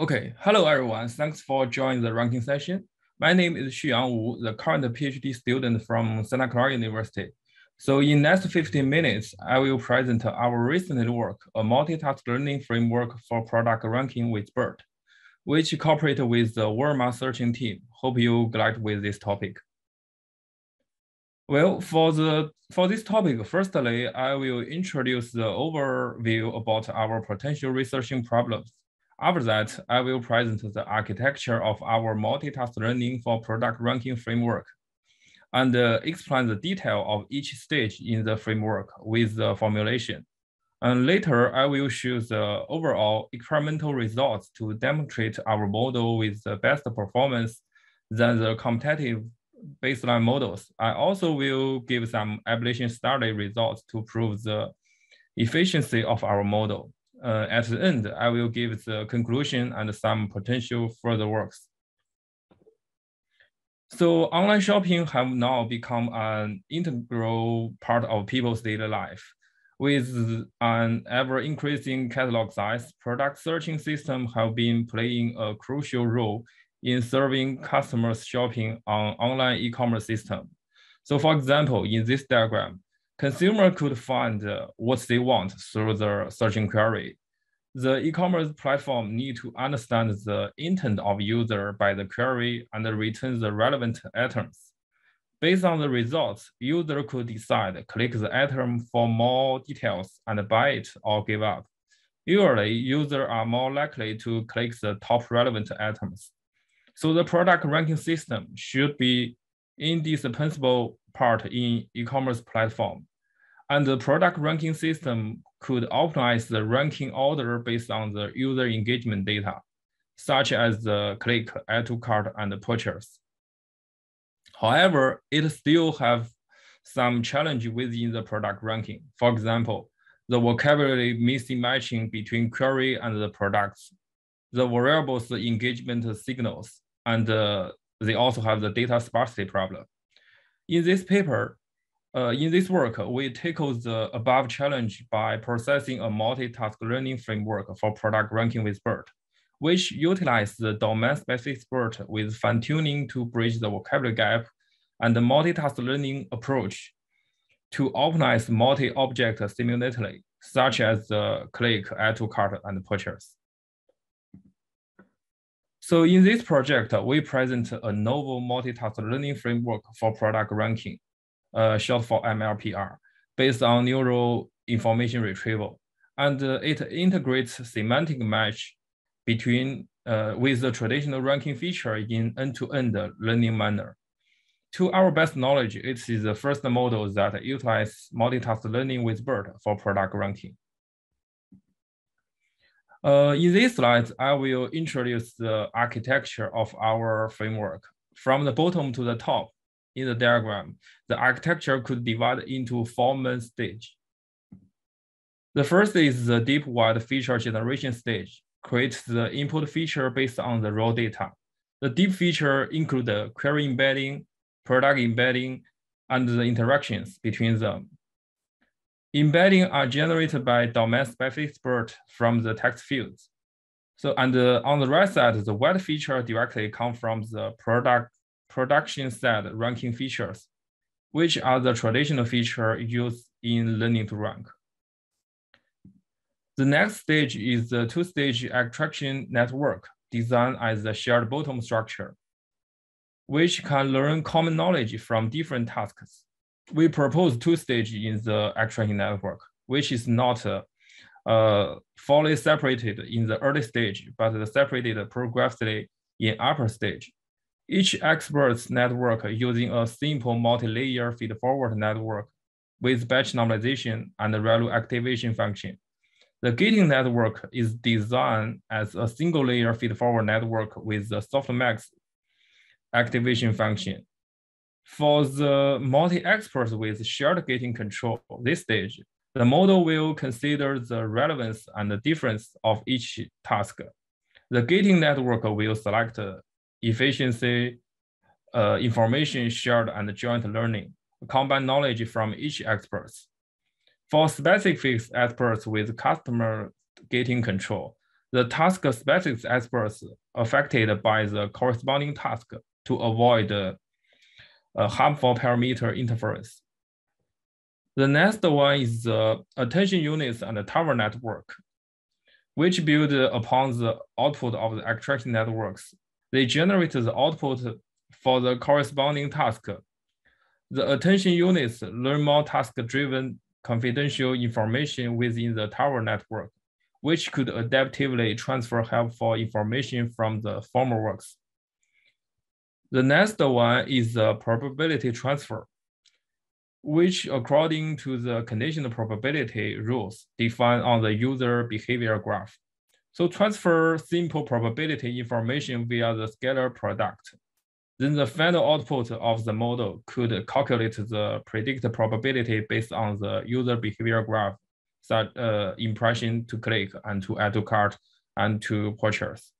Okay, hello everyone. Thanks for joining the ranking session. My name is Xuyang Wu, the current PhD student from Santa Clara University. So in next 15 minutes, I will present our recent work, a multitask learning framework for product ranking with BERT, which cooperate with the Walmart searching team. Hope you glad with this topic. Well, for the for this topic, firstly, I will introduce the overview about our potential researching problems. After that, I will present the architecture of our multitask learning for product ranking framework and uh, explain the detail of each stage in the framework with the formulation. And later, I will show the overall experimental results to demonstrate our model with the best performance than the competitive baseline models. I also will give some ablation study results to prove the efficiency of our model uh, at the end, I will give the conclusion and some potential further works. So online shopping have now become an integral part of people's daily life. With an ever increasing catalog size, product searching systems have been playing a crucial role in serving customers shopping on online e-commerce system. So for example, in this diagram, consumer could find uh, what they want through the searching query. The e-commerce platform need to understand the intent of user by the query and return the relevant items. Based on the results, user could decide click the item for more details and buy it or give up. Usually, users are more likely to click the top relevant items. So the product ranking system should be indispensable part in e-commerce platform. And the product ranking system could optimize the ranking order based on the user engagement data, such as the click, add to cart, and purchase. However, it still have some challenge within the product ranking. For example, the vocabulary mismatching between query and the products, the variables the engagement signals, and uh, they also have the data sparsity problem. In this paper, uh, in this work, we tackle the above challenge by processing a multitask learning framework for product ranking with BERT, which utilizes the domain-specific BERT with fine-tuning to bridge the vocabulary gap and the multitask learning approach to optimize multi-object simultaneously, such as the click, add to cart, and purchase. So in this project, we present a novel multitask learning framework for product ranking uh, short for MLPR, based on neural information retrieval. And uh, it integrates semantic match between uh, with the traditional ranking feature in end-to-end -end learning manner. To our best knowledge, it is the first model that utilizes multitask learning with BERT for product ranking. Uh, in these slides, I will introduce the architecture of our framework. From the bottom to the top, in the diagram, the architecture could divide into four main stages. The first is the deep wide feature generation stage, creates the input feature based on the raw data. The deep feature include the query embedding, product embedding, and the interactions between them. Embedding are generated by domain-specific BERT from the text fields. So, and uh, on the right side, the wide feature directly come from the product production set ranking features, which are the traditional feature used in learning to rank. The next stage is the two-stage extraction network designed as a shared bottom structure, which can learn common knowledge from different tasks. We propose two stages in the extraction network, which is not uh, fully separated in the early stage, but separated progressively in upper stage. Each expert's network using a simple multi-layer feed-forward network with batch normalization and ReLU activation function. The gating network is designed as a single layer feed-forward network with the softmax activation function. For the multi-experts with shared gating control this stage, the model will consider the relevance and the difference of each task. The gating network will select efficiency, uh, information shared and joint learning, combine knowledge from each experts. For specific experts with customer gating control, the task-specific experts affected by the corresponding task to avoid uh, harmful parameter interference. The next one is the attention units and the tower network, which build upon the output of the extraction networks. They generate the output for the corresponding task. The attention units learn more task-driven confidential information within the tower network, which could adaptively transfer helpful information from the former works. The next one is the probability transfer which according to the conditional probability rules defined on the user behavior graph. So transfer simple probability information via the scalar product. Then the final output of the model could calculate the predicted probability based on the user behavior graph, such uh, impression to click and to add to cart and to purchase.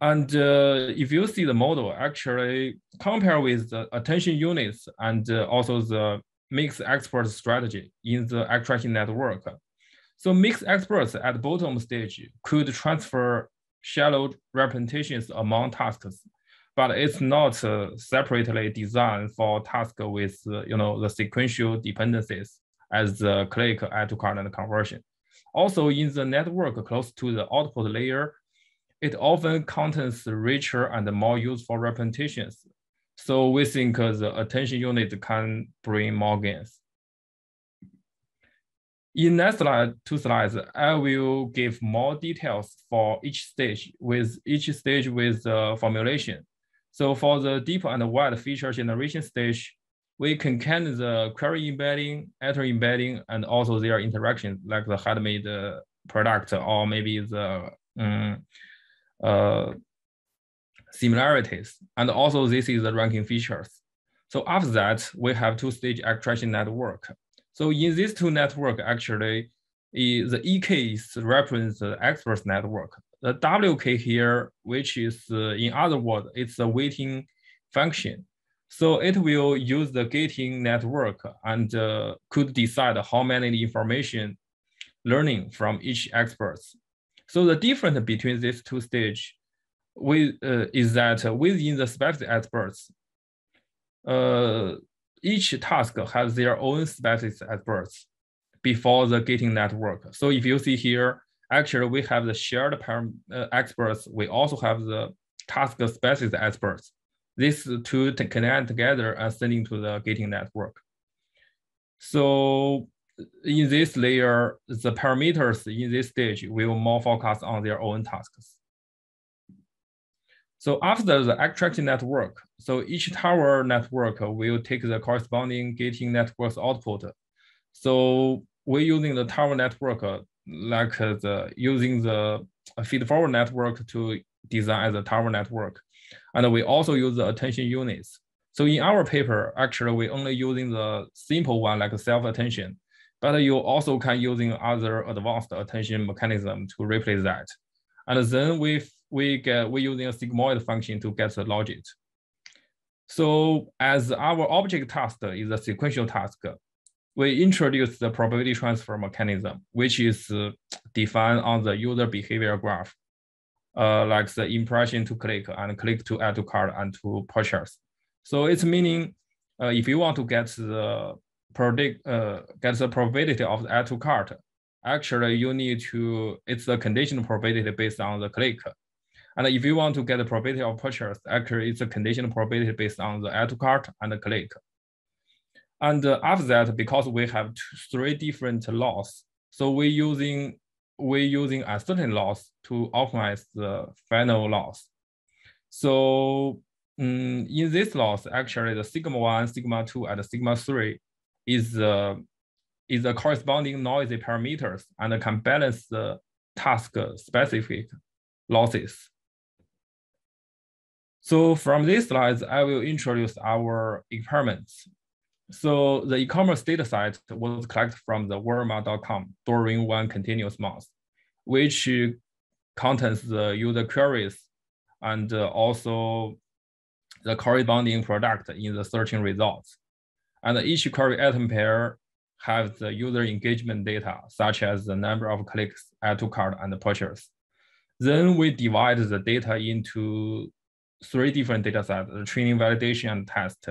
And uh, if you see the model, actually compare with the attention units and uh, also the mixed expert strategy in the extraction network. So mixed experts at bottom stage could transfer shallow representations among tasks, but it's not uh, separately designed for task with uh, you know the sequential dependencies as the click, add to cart, and conversion. Also in the network close to the output layer, it often contains richer and more useful representations. So we think the attention unit can bring more gains. In next slide, two slides, I will give more details for each stage with each stage with the formulation. So for the deep and wide feature generation stage, we can count the query embedding, item embedding, and also their interaction, like the handmade product or maybe the um, uh, similarities. And also this is the ranking features. So after that, we have two-stage extraction network. So in these two network, actually, the EK is represents the experts network. The WK here, which is, uh, in other words, it's a weighting function. So it will use the gating network and uh, could decide how many information learning from each experts. So the difference between these two stages uh, is that within the specific experts, uh, each task has their own specific experts before the gating network. So if you see here, actually we have the shared uh, experts. We also have the task specific experts. These two connect together and sending to the gating network. So in this layer, the parameters in this stage will more focus on their own tasks. So after the extraction network, so each tower network will take the corresponding gating network's output. So we're using the tower network like the using the feed-forward network to design a tower network. And we also use the attention units. So in our paper, actually, we're only using the simple one like self-attention but you also can using other advanced attention mechanism to replace that. And then we we get we using a sigmoid function to get the logit. So as our object task is a sequential task, we introduce the probability transfer mechanism, which is uh, defined on the user behavior graph, uh, like the impression to click and click to add to cart and to purchase. So it's meaning uh, if you want to get the predict uh, get the probability of the add to cart, actually you need to, it's a conditional probability based on the click. And if you want to get the probability of purchase, actually it's a conditional probability based on the add to cart and the click. And uh, after that, because we have two, three different laws, so we're using we're using uncertain laws to optimize the final loss. So um, in this loss, actually the sigma one, sigma two, and sigma three is the is the corresponding noisy parameters and can balance the task specific losses. So from these slides, I will introduce our experiments. So the e-commerce data set was collected from the Walmart.com during one continuous month, which contains the user queries and also the corresponding product in the searching results and each query item pair have the user engagement data, such as the number of clicks, add to cart, and purchase. Then we divide the data into three different data sets, the training, validation, and test,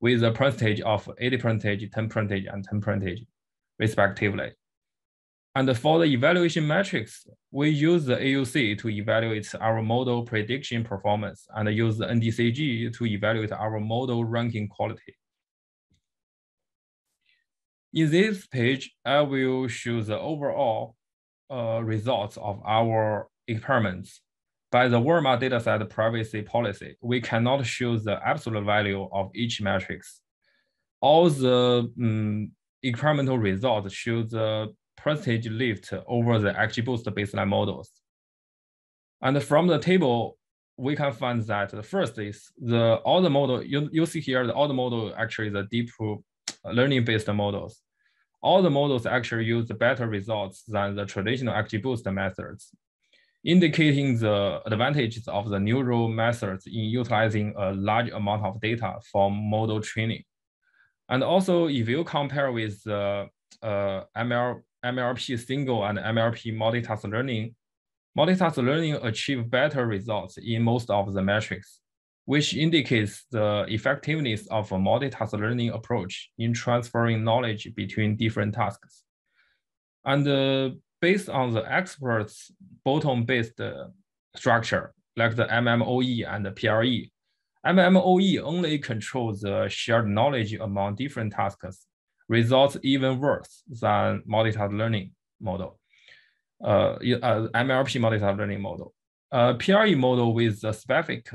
with a percentage of 80 percentage, 10 percentage, and 10 percentage, respectively. And for the evaluation metrics, we use the AUC to evaluate our model prediction performance and use the NDCG to evaluate our model ranking quality. In this page, I will show the overall uh, results of our experiments. By the Walmart dataset privacy policy, we cannot show the absolute value of each matrix. All the um, experimental results show the percentage lift over the XGBoost baseline models. And from the table, we can find that the first is the all the model, you, you see here, the all the model actually the deep learning based models. All the models actually use better results than the traditional XGBoost methods, indicating the advantages of the neural methods in utilizing a large amount of data for model training. And also, if you compare with the uh, ML MLP single and MLP multitask learning, multitask learning achieve better results in most of the metrics, which indicates the effectiveness of a multitask learning approach in transferring knowledge between different tasks. And uh, based on the experts' bottom-based uh, structure, like the MMOE and the PLE, MMOE only controls the shared knowledge among different tasks results even worse than multitask learning model, uh, uh, MLP multitask learning model. Uh, PLE model with the specific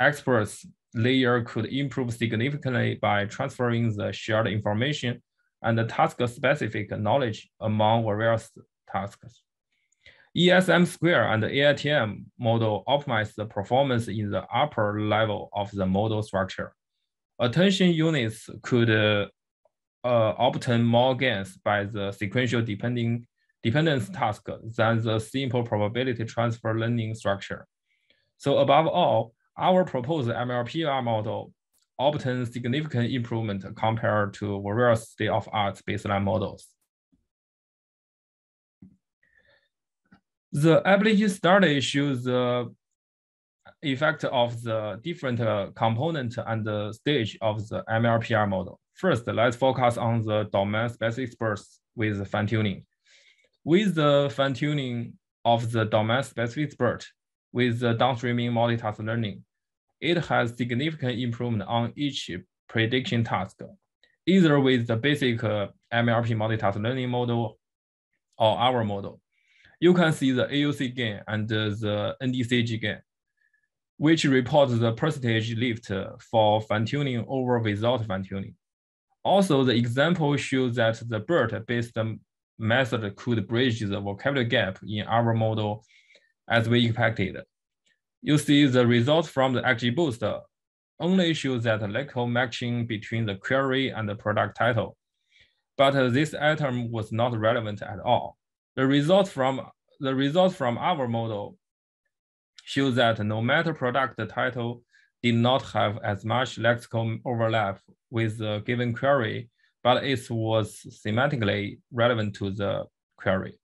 experts layer could improve significantly by transferring the shared information and the task-specific knowledge among various tasks. ESM square and the AITM model optimize the performance in the upper level of the model structure. Attention units could uh, uh, obtain more gains by the sequential depending dependence task than the simple probability transfer learning structure. So above all, our proposed MLPR model obtains significant improvement compared to various state-of-art baseline models. The ability study shows the effect of the different uh, component and the stage of the MLPR model. First, let's focus on the domain-specific BERTs with fine-tuning. With the fine-tuning of the domain-specific BERT with the downstreaming multitask learning, it has significant improvement on each prediction task, either with the basic uh, MLP multitask learning model or our model. You can see the AUC gain and the NDCG gain, which reports the percentage lift for fine-tuning over without fine-tuning. Also, the example shows that the BERT-based method could bridge the vocabulary gap in our model as we expected. You see the results from the XGBoost only shows that lexical matching between the query and the product title, but this item was not relevant at all. The results from the results from our model show that no matter product title did not have as much lexical overlap with the given query, but it was semantically relevant to the query.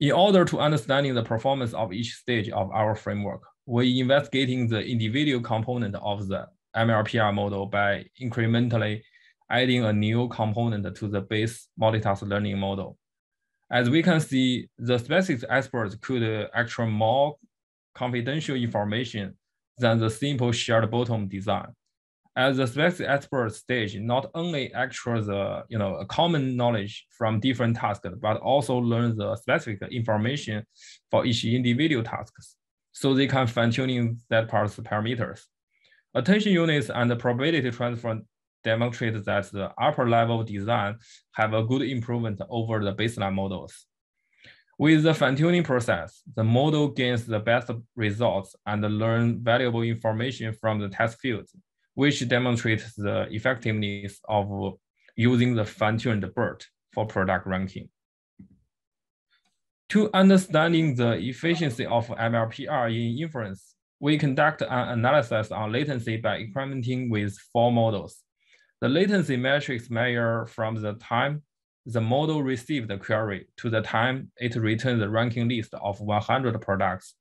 In order to understanding the performance of each stage of our framework, we investigating the individual component of the MLPR model by incrementally adding a new component to the base multitask learning model. As we can see, the specific experts could actually more confidential information than the simple shared bottom design. As the specific expert stage, not only actual the you know common knowledge from different tasks, but also learn the specific information for each individual tasks, so they can fine tuning that part's parameters. Attention units and the probability transfer demonstrate that the upper level design have a good improvement over the baseline models. With the fine-tuning process, the model gains the best results and learn valuable information from the text fields, which demonstrates the effectiveness of using the fine-tuned BERT for product ranking. To understanding the efficiency of MLPR in inference, we conduct an analysis on latency by experimenting with four models. The latency metrics measure from the time the model received the query to the time it returns the ranking list of 100 products.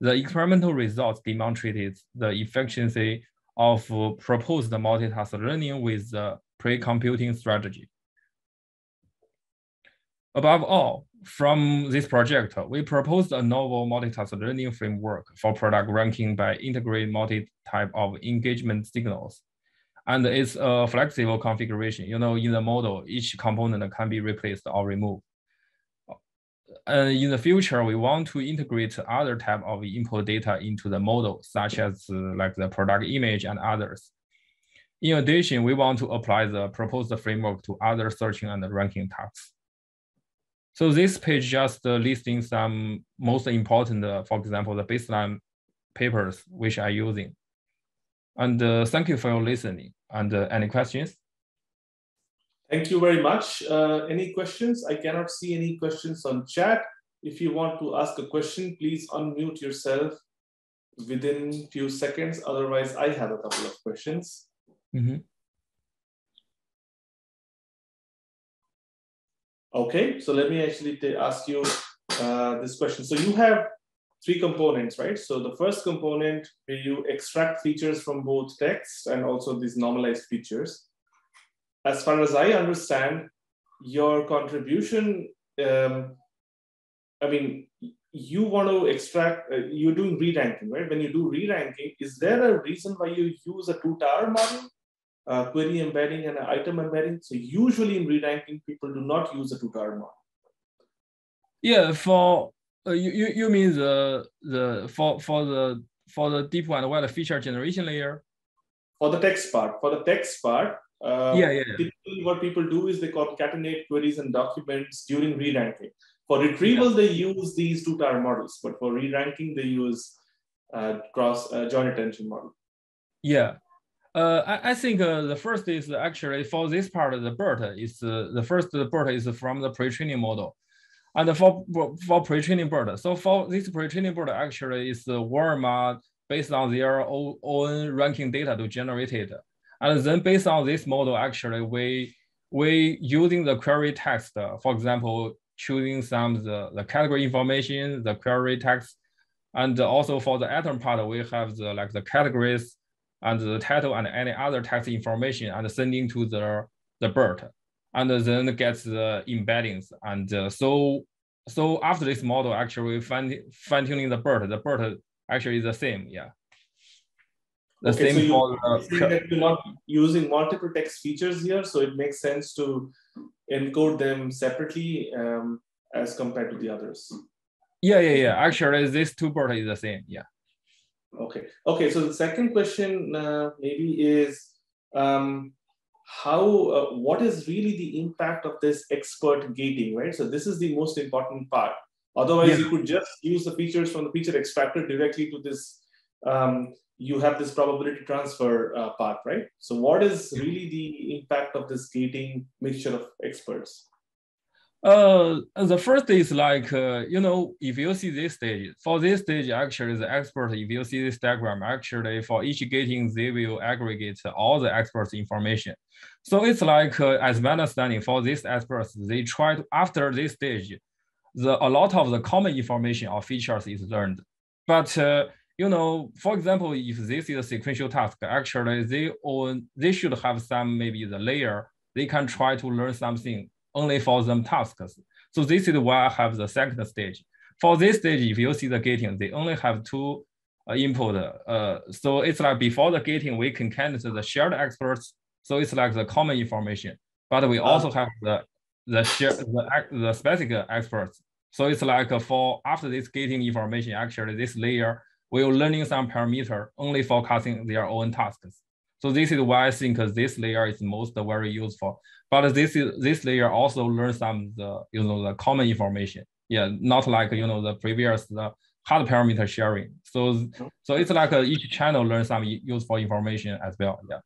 The experimental results demonstrated the efficiency of proposed multitask learning with the pre-computing strategy. Above all, from this project, we proposed a novel multitask learning framework for product ranking by integrating multi-type of engagement signals. And it's a flexible configuration. You know, in the model, each component can be replaced or removed. And in the future, we want to integrate other type of input data into the model, such as uh, like the product image and others. In addition, we want to apply the proposed framework to other searching and ranking tasks. So this page just uh, listing some most important, uh, for example, the baseline papers which are using. And uh, thank you for your listening. And uh, any questions? Thank you very much. Uh, any questions? I cannot see any questions on chat. If you want to ask a question, please unmute yourself within few seconds. Otherwise, I have a couple of questions. Mm -hmm. Okay, so let me actually ask you uh, this question. So you have three components, right? So the first component where you extract features from both text and also these normalized features. As far as I understand, your contribution, um, I mean, you want to extract, uh, you're doing re-ranking, right? When you do re-ranking, is there a reason why you use a two-tower model uh, query embedding and item embedding. So usually in re-ranking, people do not use a two-tower model. Yeah, for uh, you, you you mean the the for for the for the deep and wide feature generation layer? For the text part, for the text part, uh, yeah, yeah, yeah. Typically, what people do is they concatenate queries and documents during re-ranking. For retrieval, yeah. they use these two-tower models, but for re-ranking, they use uh, cross uh, joint attention model. Yeah, uh, I, I think uh, the first is actually for this part of the BERT is uh, the first BERT is from the pre-training model. And for, for pre-training BERT, so for this pre-training BERT actually is Walmart based on their own ranking data to generate it. And then based on this model, actually we we using the query text, for example, choosing some the, the category information, the query text, and also for the item part, we have the like the categories and the title and any other text information and sending to the, the BERT and then gets the embeddings. And uh, so, so after this model, actually fine, fine tuning the BERT, the BERT actually is the same, yeah. The okay, same so you, for you're not using multiple text features here, so it makes sense to encode them separately um, as compared to the others. Yeah, yeah, yeah. Actually, this two part is the same, yeah. Okay. Okay. So the second question uh, maybe is um, how uh, what is really the impact of this expert gating, right? So this is the most important part. Otherwise, yeah. you could just use the features from the feature extractor directly to this. Um, you have this probability transfer uh, part, right? So what is really the impact of this gating mixture of experts? Uh, the first is like, uh, you know, if you see this stage, for this stage, actually the expert, if you see this diagram, actually for each gating, they will aggregate all the experts information. So it's like, uh, as my understanding, for these experts, they try to, after this stage, the a lot of the common information or features is learned. But, uh, you know, for example, if this is a sequential task, actually they own, they should have some, maybe the layer, they can try to learn something only for them tasks. So this is why I have the second stage. For this stage, if you see the gating, they only have two uh, input. Uh, so it's like before the gating, we can count the shared experts. So it's like the common information, but we also have the the share the, the specific experts. So it's like for after this gating information, actually this layer will learning some parameter only forecasting their own tasks. So this is why I think this layer is most very useful. But this is this layer also learns some the you know the common information. Yeah, not like you know the previous the hard parameter sharing. So so it's like a, each channel learns some useful information as well. Yeah.